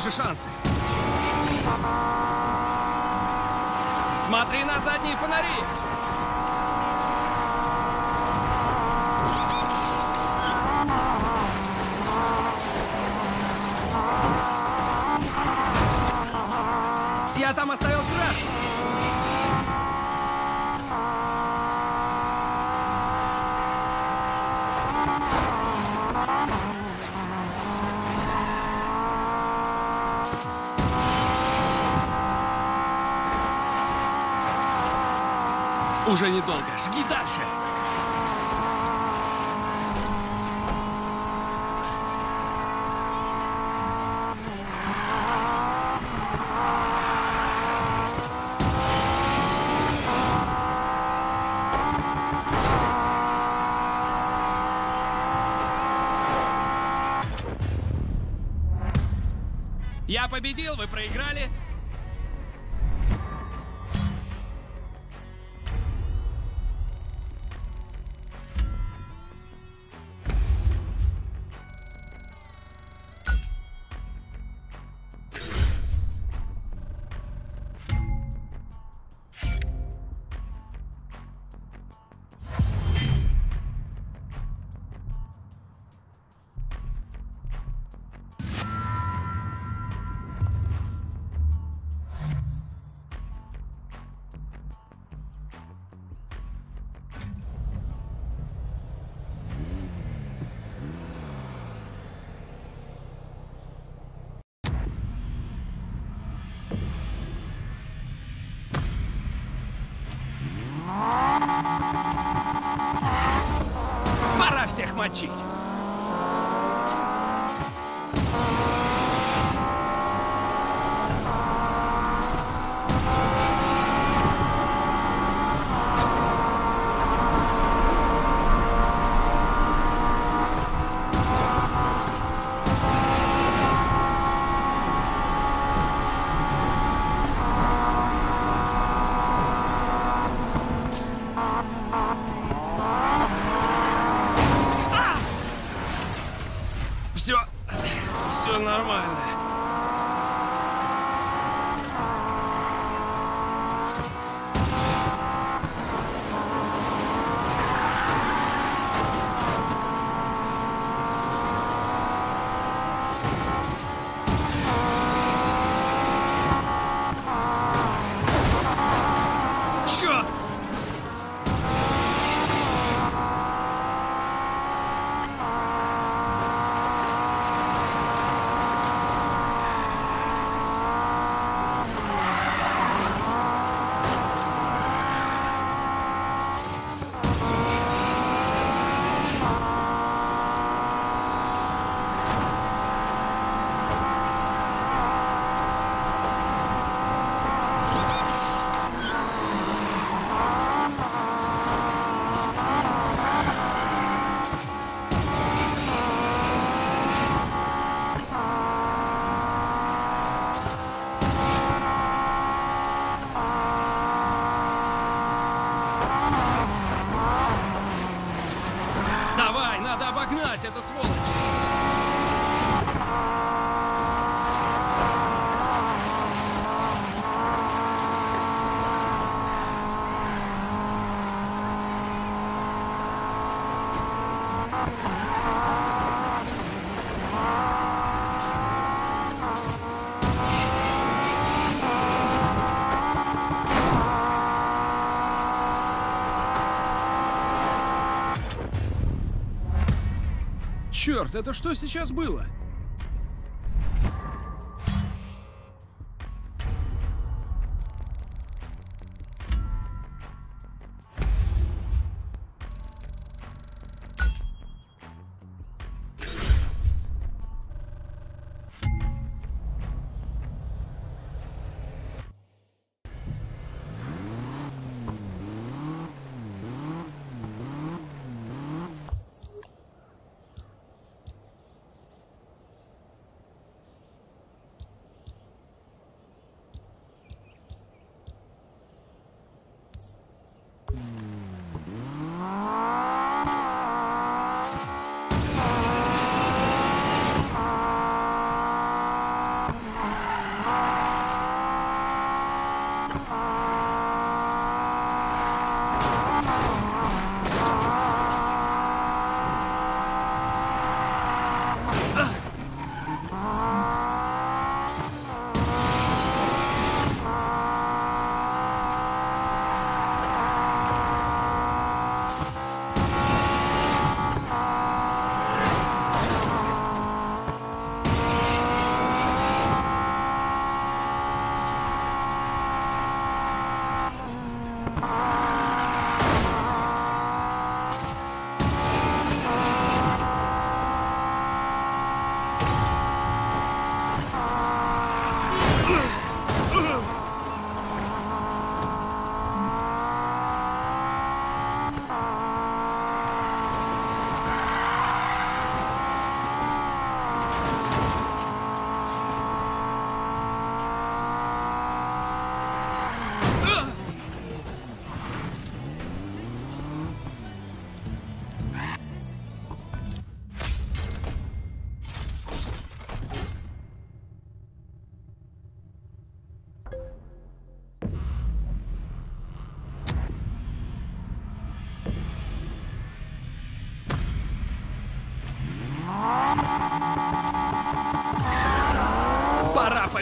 же шансы. Смотри на задние фонари! Я там оставил Уже недолго. Жги дальше. Я победил, вы проиграли. Все нормально. Черт, это что сейчас было?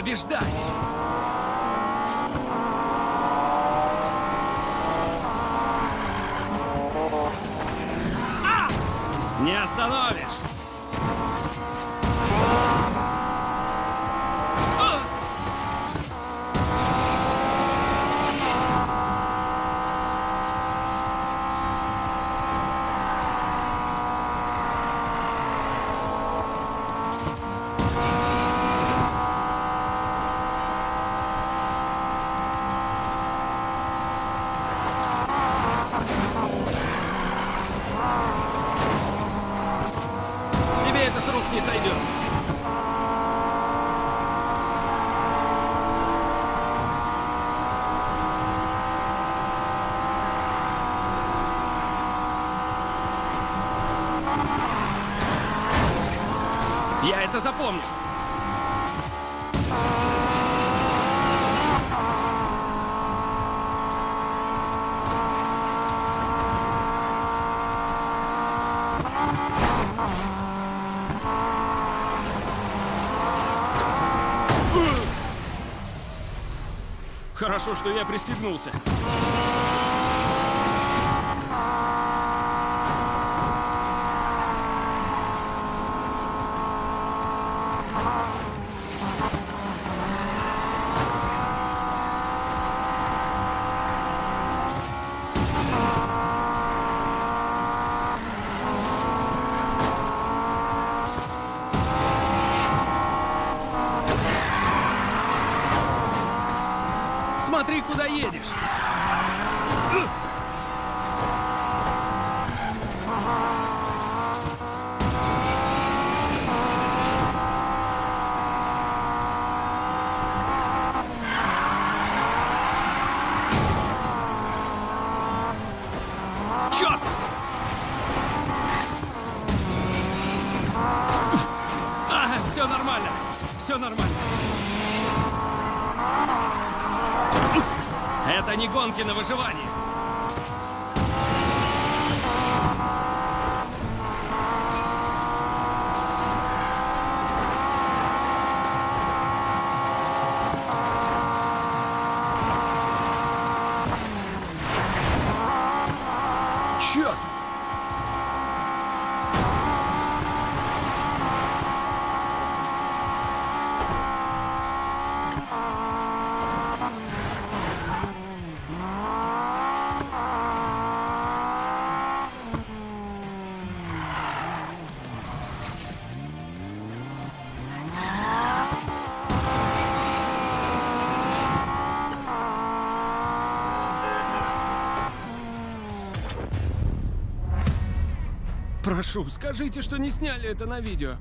Побеждать! Это запомню. Хорошо, что я пристегнулся. Смотри, куда едешь. Прошу, скажите, что не сняли это на видео.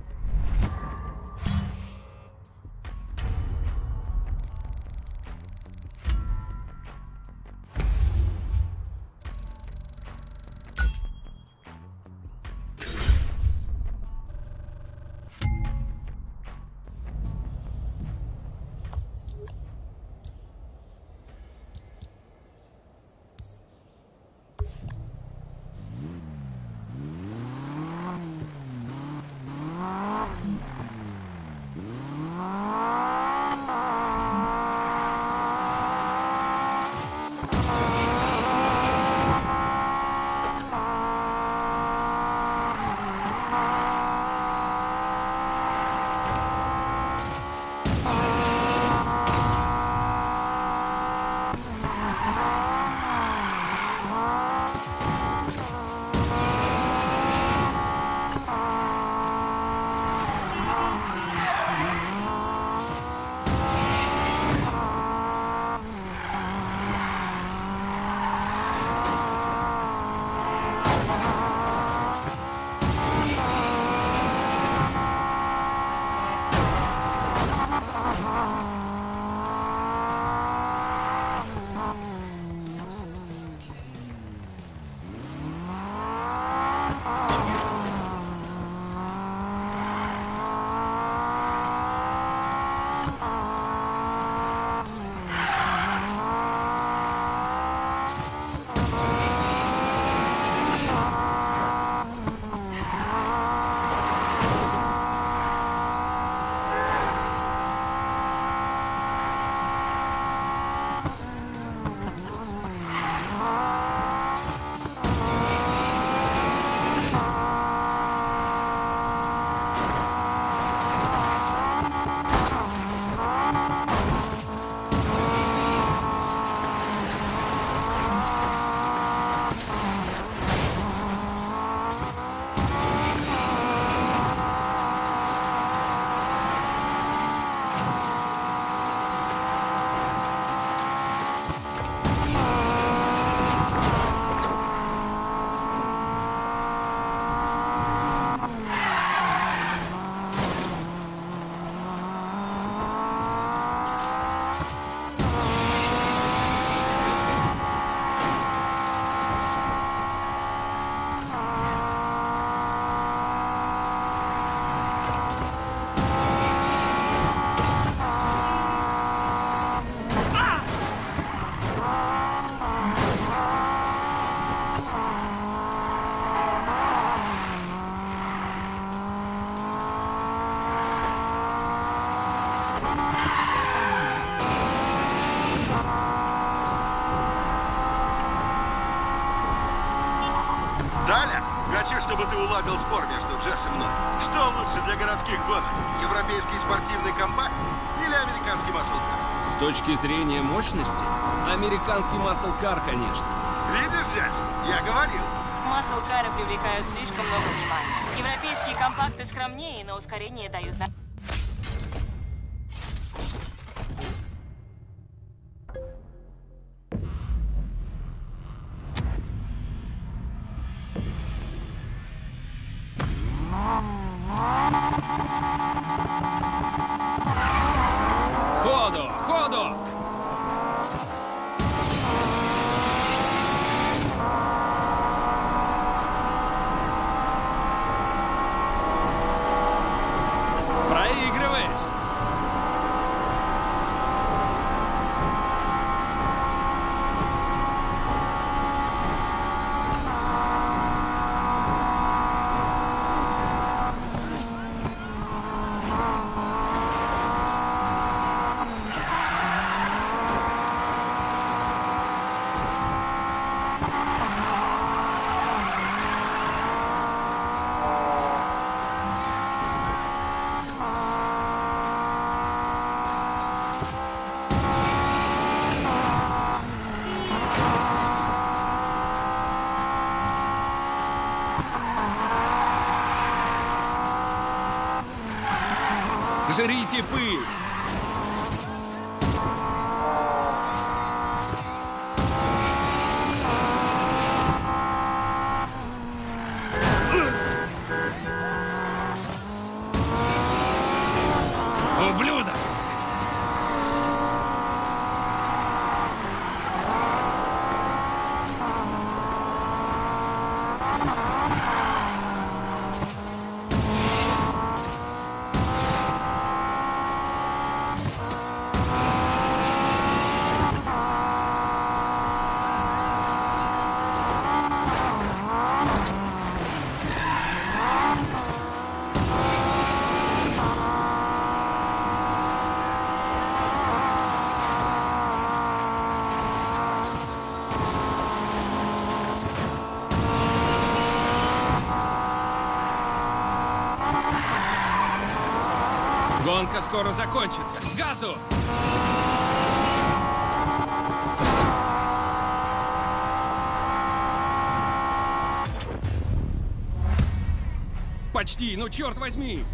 Был спор между Джесс и мной. Что лучше для городских гонок? Европейский спортивный компакт или американский маслкар? С точки зрения мощности, американский маслкар, конечно. Видишь, дядь? Я говорил. Маслкары привлекают слишком много внимания. Европейские компакты скромнее, но ускорение дают Жрите пыль! Гонка скоро закончится. Газу! Почти, ну черт возьми!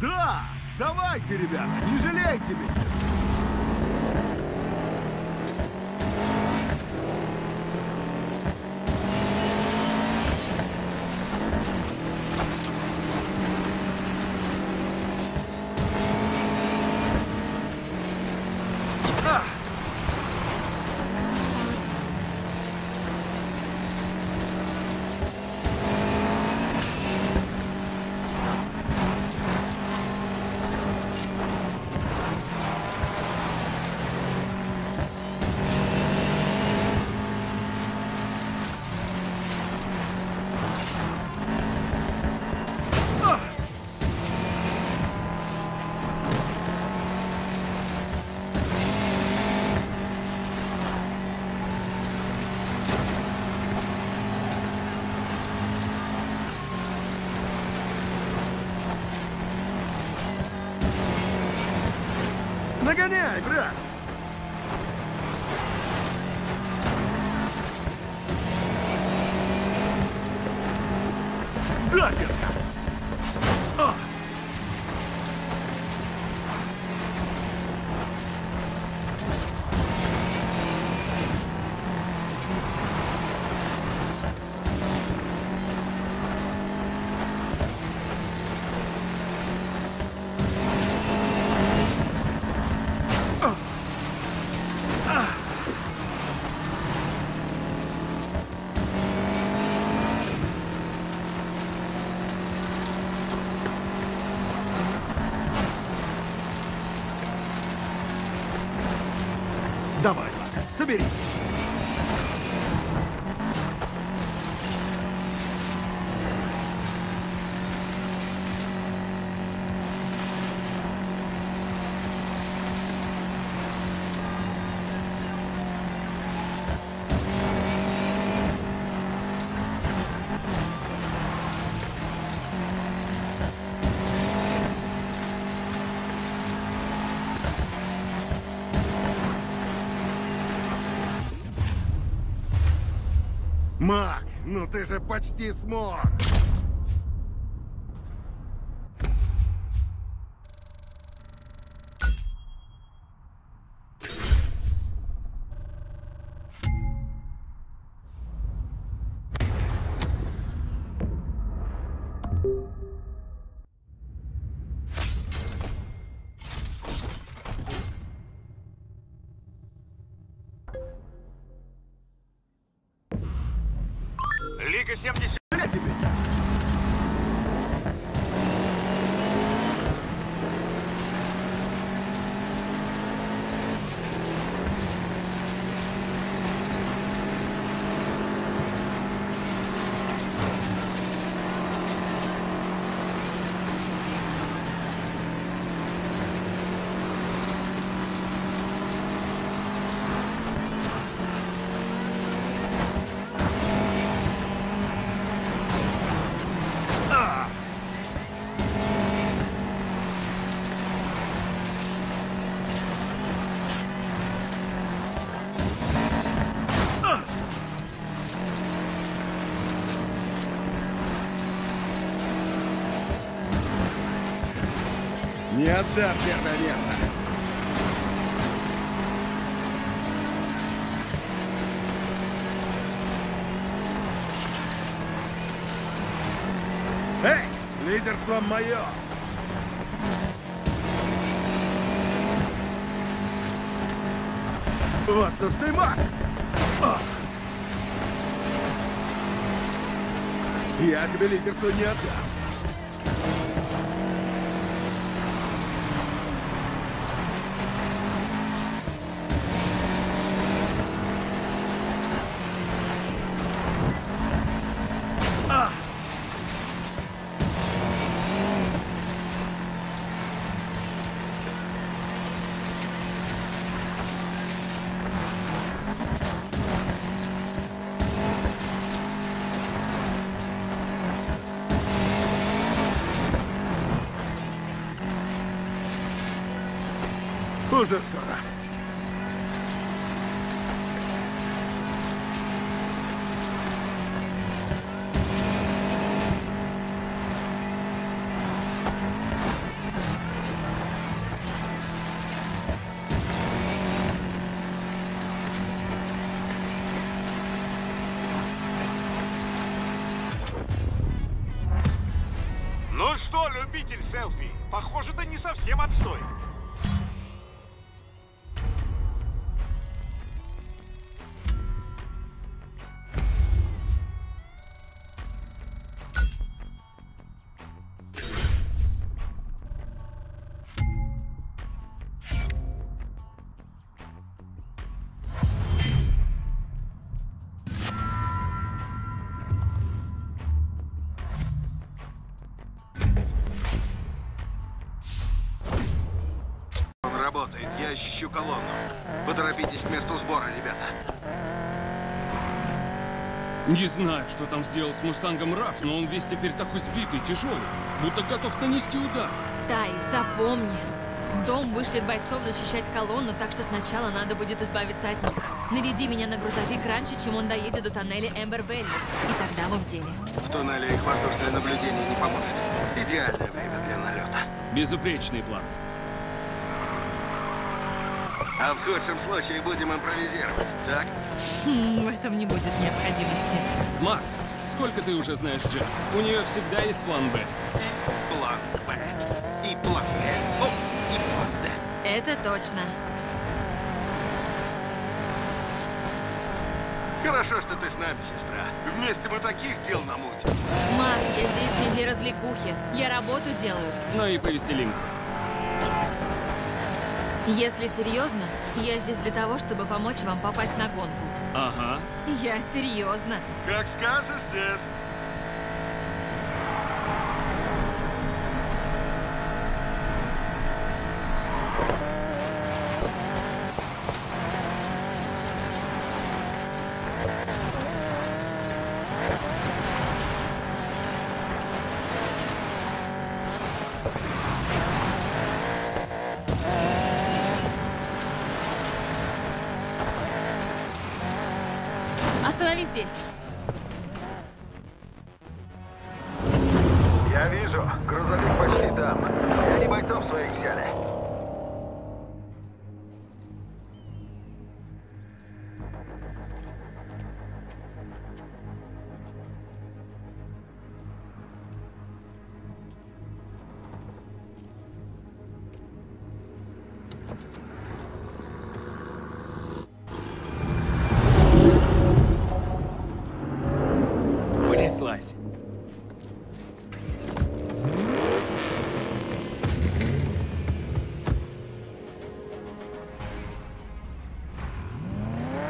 Да! Давайте, ребята, не жалейте меня! Да, детка! А! Мак, ну ты же почти смог. Отдам первое место. Эй, лидерство мое! Воздушный маг! Ах! Я тебе лидерство не отдам. Уже работает, я ищу колонну. Поторопитесь к месту сбора, ребята. Не знаю, что там сделал с Мустангом Раф, но он весь теперь такой сбитый, тяжелый, будто готов нанести удар. Тай, запомни. Дом вышлет бойцов защищать колонну, так что сначала надо будет избавиться от них. Наведи меня на грузовик раньше, чем он доедет до тоннеля Эмбербелли. И тогда мы в деле. В туннеле их воздушное наблюдение не поможет. Идеальное время для налета. Безупречный план. А в худшем случае будем импровизировать, так? Хм, в этом не будет необходимости. Марк, сколько ты уже знаешь Джесс? У нее всегда есть план Б. И план Б. И план Э. О, и план Д. Это точно. Хорошо, что ты с нами, сестра. Вместе мы таких дел намутим. Марк, я здесь не для развлекухи. Я работу делаю. Ну и повеселимся. Если серьезно, я здесь для того, чтобы помочь вам попасть на гонку. Ага. Я серьезно. Как скажешь, Джесс.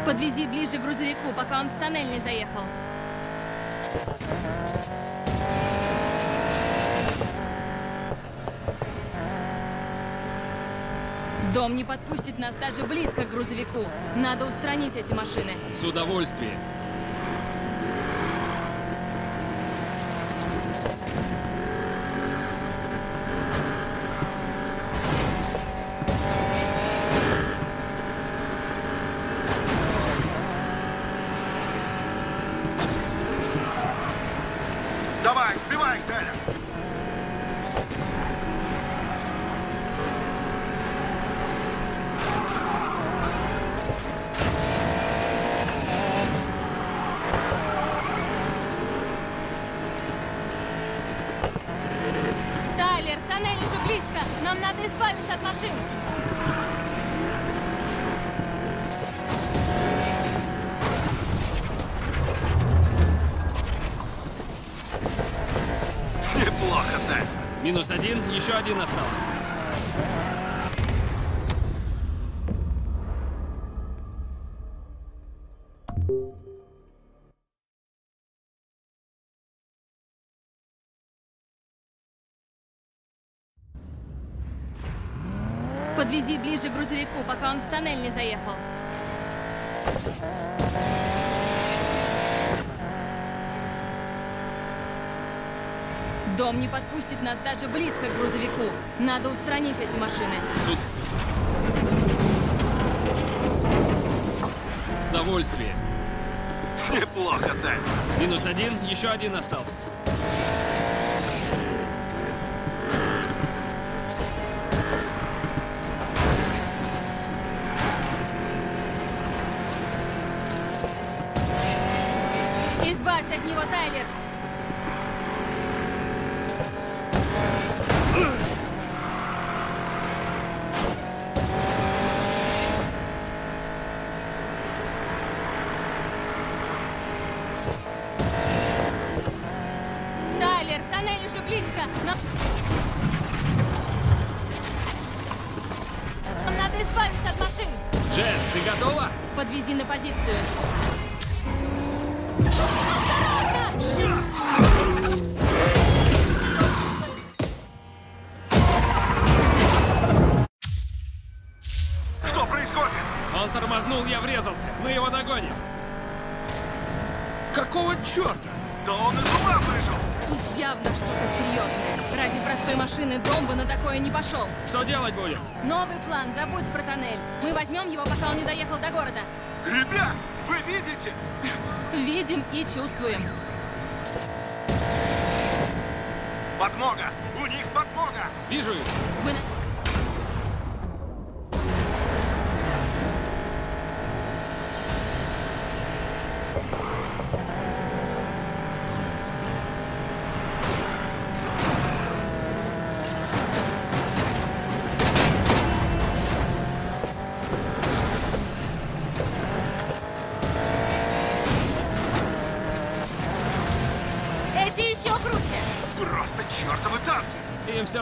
Подвези ближе к грузовику, пока он в тоннель не заехал. Дом не подпустит нас даже близко к грузовику. Надо устранить эти машины. С удовольствием. Минус один, еще один остался. Подвези ближе к грузовику, пока он в тоннель не заехал. Дом не подпустит нас даже близко к грузовику. Надо устранить эти машины. Суд. Удовольствие. Неплохо, Тайлер. Минус один, еще один остался. План, забудь про тоннель. Мы возьмем его, пока он не доехал до города. Ребят, вы видите? Видим и чувствуем.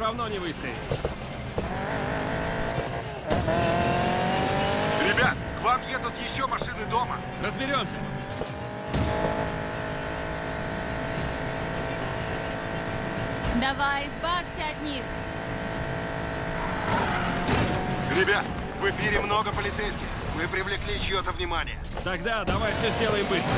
Равно не выстоит. Тайлер, вам едут еще машины дома. Разберемся. Давай, избавься от них. Ребят, в эфире много полицейских. Вы привлекли чье-то внимание. Тогда давай все сделаем быстро.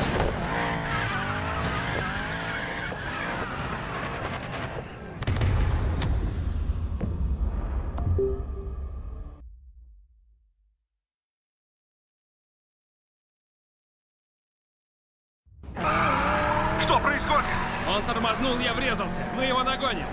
Я врезался. Мы его нагоним.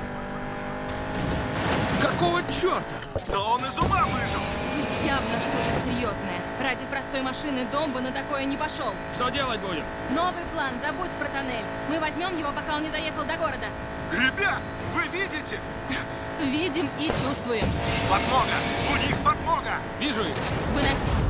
Какого черта? Да он из ума выжил. Тут явно что-то серьезное. Ради простой машины дом бы на такое не пошел. Что делать будем? Новый план, забудь про тоннель. Мы возьмем его, пока он не доехал до города. Ребят, вы видите? Видим и чувствуем. Подмога! У них подмога! Вижу их. Выноси.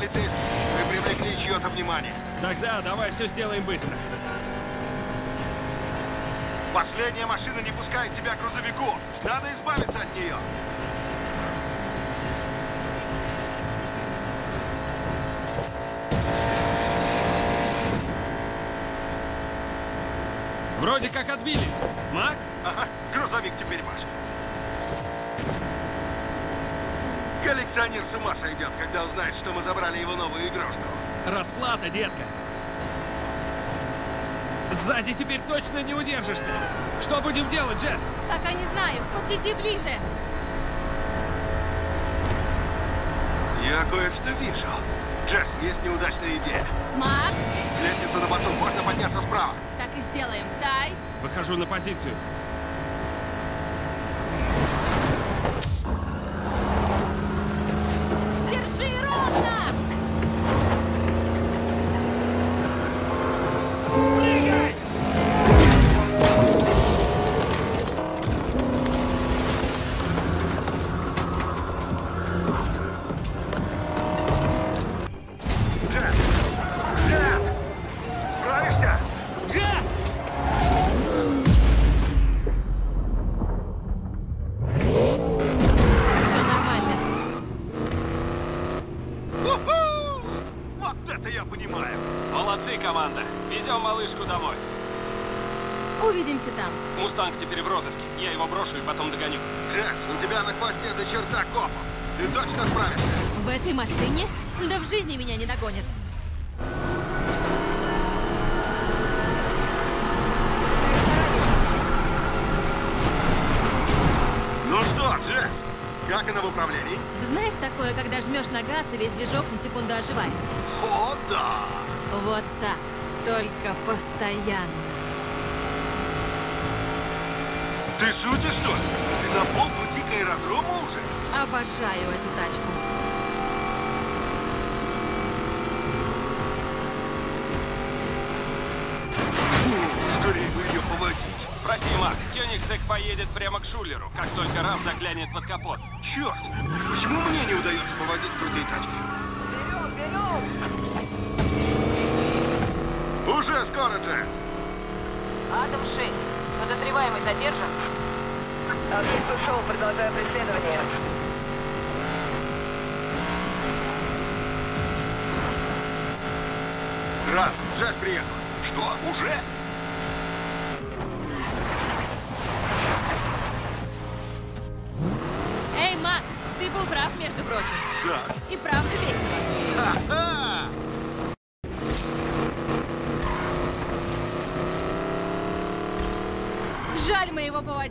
Полицейских. Вы привлекли чье-то внимание. Тогда давай все сделаем быстро. Последняя машина не пускает тебя к грузовику. Надо избавиться от нее. Вроде как отбились. Мак? Ага, грузовик теперь ваш. Коллекционер с ума сойдет, когда узнает, что мы забрали его новую игрушку. Расплата, детка. Сзади теперь точно не удержишься. Что будем делать, Джесс? Пока не знаю. Подвези ближе. Я кое-что вижу. Джесс, есть неудачная идея. Мак, Лестница на борту, можно подняться справа. так и сделаем. Дай. Выхожу на позицию. Жмешь на газ и весь движок на секунду оживает? О, да! Вот так. Только постоянно. Ты шутишь, что ли? Ты на полпути к аэродрому уже? Обожаю эту тачку. Фу, скорее бы ее. Прости, Марк, Кёнигсек поедет прямо к Шулеру, как только раз заглянет под капот. Черт, почему мне не удается поводить крутые тачки? Уже скоро, Джесс. Атом 6. Подозреваемый задержан. Объект ушел, продолжаю преследование. Раз, Джесс приехал. Что, уже?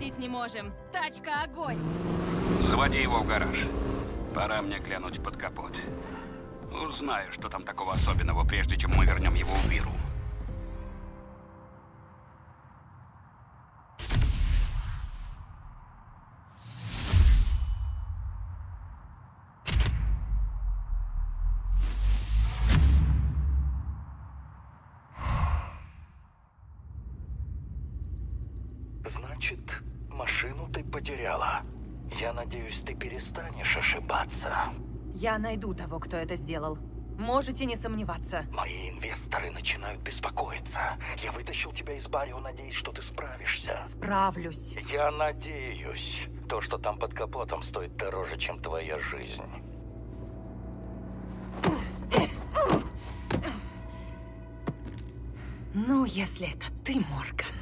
Поводить не можем. Тачка огонь. Заводи его в гараж. Пора мне глянуть под капот. Узнаю, что там такого особенного, прежде чем мы вернем его в Виру. Ошибаться. Я найду того, кто это сделал. Можете не сомневаться. Мои инвесторы начинают беспокоиться. Я вытащил тебя из Барио, надеясь, что ты справишься. Справлюсь. Я надеюсь. То, что там под капотом, стоит дороже, чем твоя жизнь. Ну, если это ты, Морган.